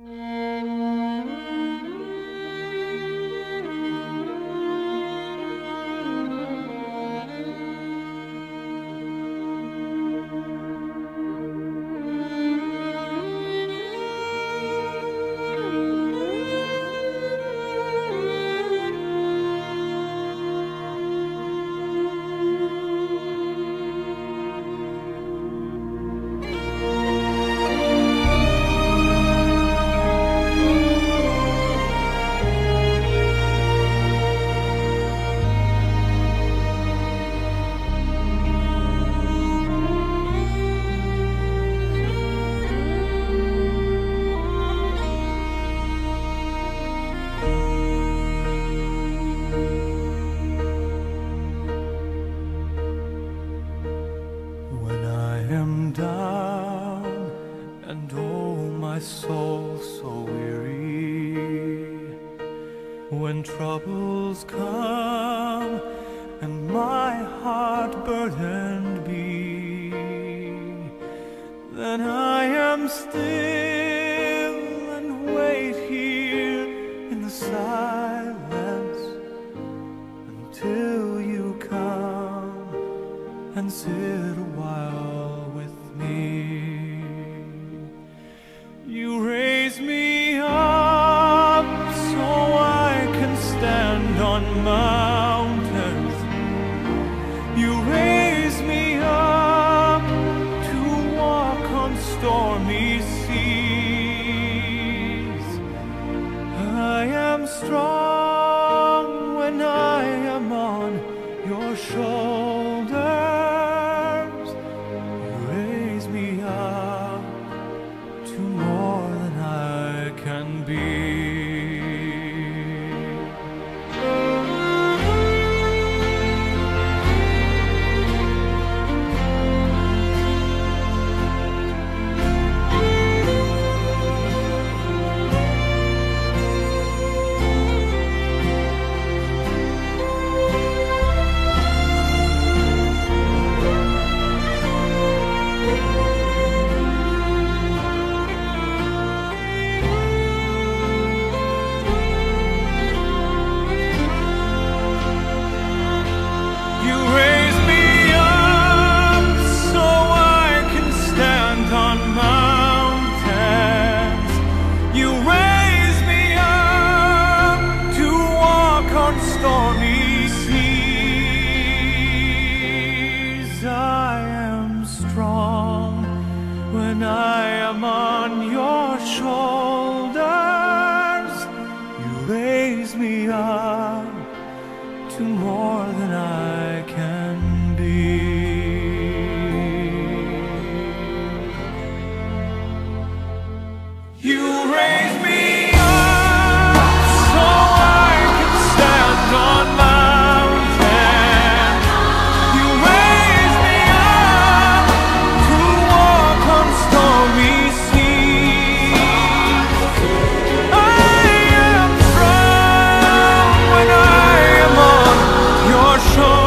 Mm. When troubles come and my heart burdened be, then I am still and wait here in the silence until you come and sit a while with me. strong. my show.